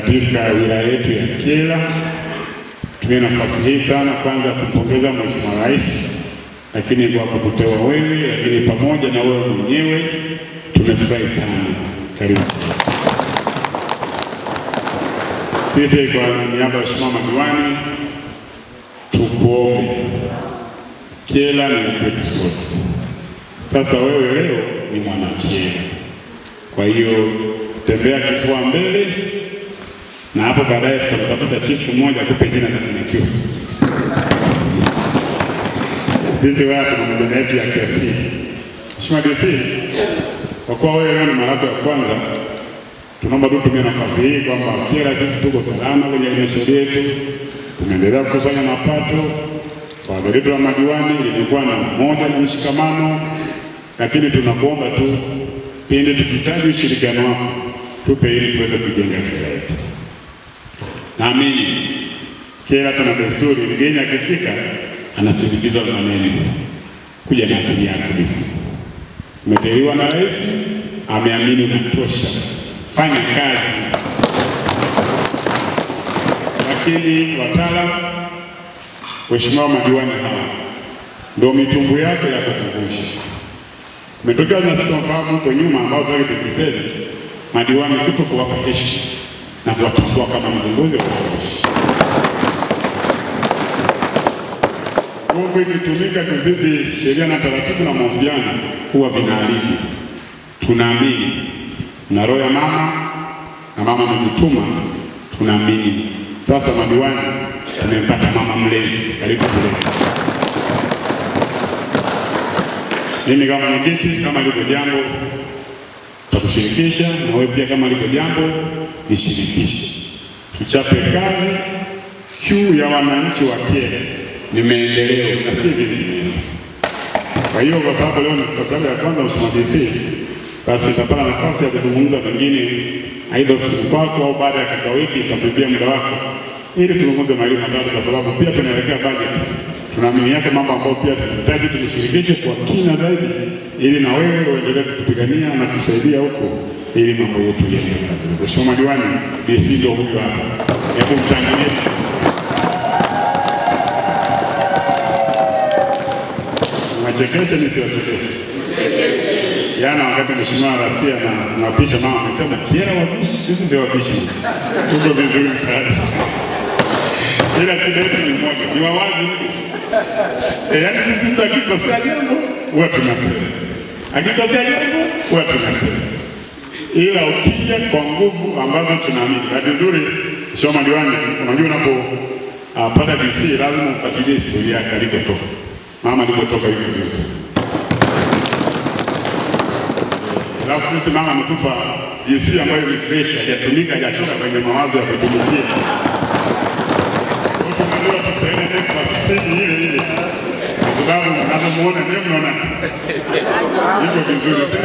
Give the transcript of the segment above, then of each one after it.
katika wilaya yetu ya Kyela. Tumie nafasi hii sana kwanza kumpongeza Mheshimiwa Rais, lakini kwa kukuteua wewe, lakini pamoja na wewe mwenyewe tumefurahi sana. Karibu. Sisi kwa niaba ya Mheshimiwa madiwani tukuombe, Kyela ni kwetu sote. Sasa wewe leo ni mwana Kyela, kwa hiyo tembea kifua mbele, na hapo baadaye tutamtafuta chifu mmoja akupe jina la Kinyakyusa. Sisi wewe tuna majina yetu ya kiasili. Mheshimiwa DC, kwa kuwa wewe leo ni mara yako ya kwanza, tunaomba tu tumia nafasi hii kwamba kila sisi tuko salama kwenye halmashauri yetu, tumeendelea kukusanya mapato kwa letu la madiwani ilikuwa na umoja na mshikamano, lakini tunakuomba tu pindi tukihitaji ushirikiano wako tupe ili tuweze kujenga Kyela yetu. Naamini kila tuna desturi, mgeni akifika anasindikizwa na maneno, kuja na akili yako kabisa. Umeteuliwa na rais, ameamini unatosha, fanya kazi. Lakini wataalamu, waheshimiwa madiwani hawa ndio mitumbu yake ya kukumbusha. Umetokea na sitofahamu huko nyuma ambao tutaki tukisema madiwani kuto kuwapa heshima na kuwatambua kama viongozi wa wananchi. Nguvu ikitumika kuzidi sheria na taratibu na mahusiano huwa vinaharibu. Tunaamini na roho ya mama na mama amekutuma, tunaamini sasa madiwani tumempata mama mlezi. Karibu tule mimi kama mwenyekiti, kama liko jambo takushirikisha na wewe pia, kama liko jambo nishirikishe, tuchape kazi. Kiu ya wananchi wa Kyela ni maendeleo na si vinginevyo. Kwa hiyo kwa sababu leo ni mkutano ya kwanza Mheshimiwa DC, basi nitapata nafasi ya kuzungumza vingine, aidha ofisini kwako au baada ya kikao hiki nitamwambia muda wako ili tuzungumze mawili matatu, kwa sababu pia tunaelekea budget. Tunaamini yake mambo ambayo pia tunahitaji tukushirikishe kwa kina zaidi, ili na wewe uendelee kutupigania na kusaidia huko, ili mambo yetu yaende vizuri. Mheshimiwa madiwani, DC ndio huyu hapa, hebu mchangilie. Wachekeshe nisiwachekeshe. Jana wakati Mheshimiwa Rasia na napisha mama amesema kiera wapishi, sisi si wapishi. Tuko vizuri sana. Ila shida yetu ni moja, ni wawazi yaani sisi mtu akikosea jambo huwa tunasema. Akikosea jambo huwa tunasema. Ila ukija kwa nguvu ambazo tunaamini. Bahati nzuri, sio madiwani, unajua unapo uh, pata DC lazima ufuatilie historia yake alikotoka. Mama alikotoka hivi juzi. Alafu sisi mama ametupa DC ambayo ni fresh, hajatumika, hajachoka kwenye mawazo ya kutumikia. Kwa tunajua kwa spidi ile sababu mnavyomuona ndiye mnaona iko vizuri, si?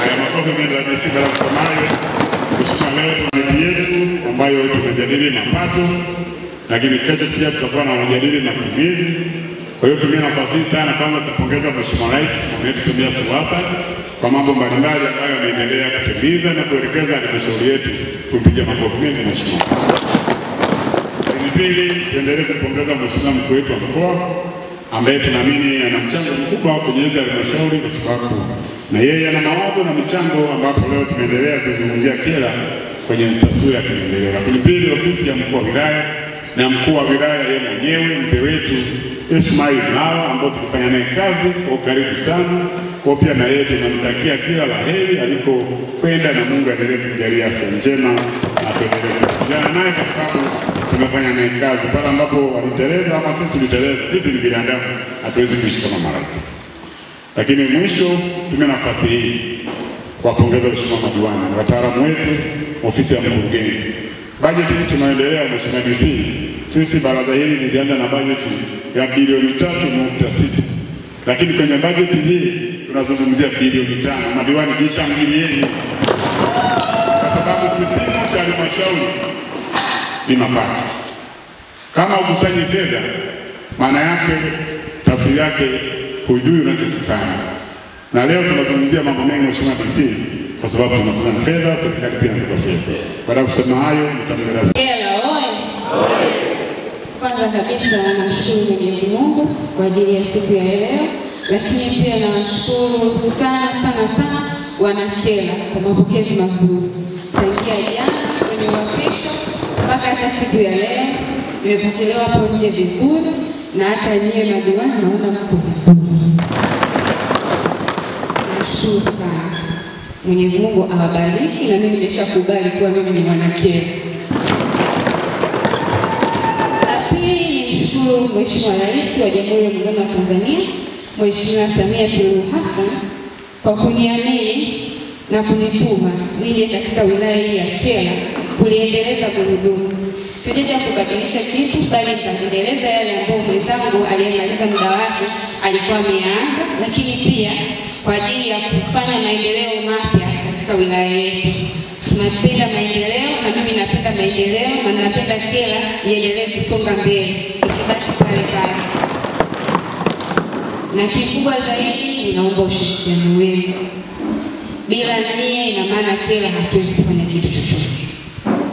Haya, makofi mengi ya DC bila msamaha. Mheshimiwa, leo tuna yetu ambayo tunajadili mapato, lakini kesho pia tutakuwa na majadili matumizi. Kwa hiyo tumia nafasi hii sana kwanza kupongeza Mheshimiwa Rais mama Samia Suluhu Hassan kwa mambo mbalimbali ambayo ameendelea kutimiza na kuelekeza halmashauri yetu. Tumpige makofi mengi Mheshimiwa pili, tuendelee kumpongeza Mheshimiwa mkuu wetu wa mkoa ambaye tunaamini ana mchango mkubwa wa hizi halmashauri kwa sababu na yeye ana mawazo na michango, ambapo leo tumeendelea kuzungumzia kila kwenye taswira ya kimaendeleo. Lakini pili, ofisi ya mkuu wa wilaya na mkuu wa wilaya yeye mwenyewe mzee wetu Ismail Mlawa ambao tulifanya naye kazi kwa ukaribu sana, kwa pia na yeye tunamtakia kila la heri alikokwenda, na Mungu aendelee kumjalia afya njema na tuendelee kuwasiliana naye kwa sababu tumefanya naye kazi pale ambapo waliteleza ama sisi tuliteleza. Sisi ni binadamu, hatuwezi kuishi kama malaika. Lakini mwisho, tumia nafasi hii kuwapongeza Mheshimiwa madiwani wataalamu wetu ofisi ya mkurugenzi. Bajeti tunaendelea, Mheshimiwa DC, sisi baraza hili lilianza na bajeti ya bilioni tatu nukta sita lakini kwenye bajeti hii tunazungumzia bilioni tano. Madiwani jishangilieni, kwa sababu kipimo cha halmashauri ni mapato. Kama ukusanyi fedha, maana yake tafsiri yake hujui unachokifanya. Na leo tunazungumzia mambo mengi, Mheshimiwa DC, kwa sababu tunakusanya fedha, serikali pia inatupa fedha. Baada ya kusema hayo, nitamweleza Kyela oye! Kwanza kabisa namshukuru Mwenyezi Mungu kwa ajili ya siku ya leo, lakini pia nawashukuru sana sana sana wanakela kwa mapokezi mazuri tangia jana kwenye uapisho mpaka hata siku ya leo nimepokelewa hapo nje vizuri, na hata nyie madiwani naona mko vizuri. Nashukuru sana. Mwenyezi Mungu awabariki, na mimi nimeshakubali kuwa mimi ni mwanakyela. La pili ni mshukuru Mheshimiwa Rais wa Jamhuri ya Muungano wa Tanzania Mheshimiwa Samia Suluhu Hassan kwa kuniamini na kunituma nije katika wilaya hii ya Kyela kuliendeleza gurudumu. Sijaja kubadilisha kitu, bali nitaendeleza yale ambayo mwenzangu aliyemaliza muda wake alikuwa ameanza, lakini pia kwa ajili ya kufanya maendeleo mapya katika wilaya yetu. Tunapenda maendeleo na mimi napenda maendeleo na napenda Kyela iendelee kusonga mbele, isibaki pale pale. Na kikubwa zaidi, ninaomba ushirikiano wenu. Bila nyie, ina maana Kyela hatuwezi kufanya.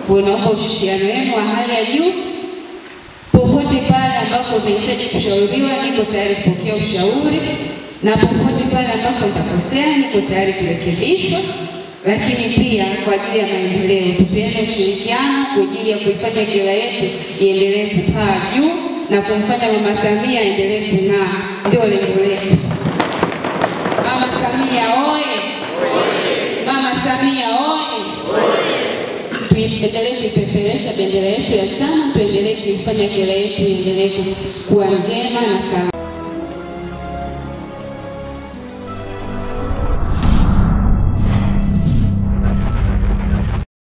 Kwa ushirikiano wenu wa hali ya juu. Popote pale ambapo unahitaji kushauriwa, niko tayari kupokea ushauri, na popote pale ambapo nitakosea, niko tayari kurekebishwa lakini pia kwa ajili ya maendeleo tupeane ushirikiano kwa ajili ya kuifanya kila yetu iendelee kupaa juu na kumfanya Mama Samia aendelee kung'aa, ndio lengo letu. Mama Samia oye! Mama Samia oye! Tuendelee kuipeperesha bendera yetu ya chama, tuendelee kuifanya kera yetu iendelee kuwa njema na salama.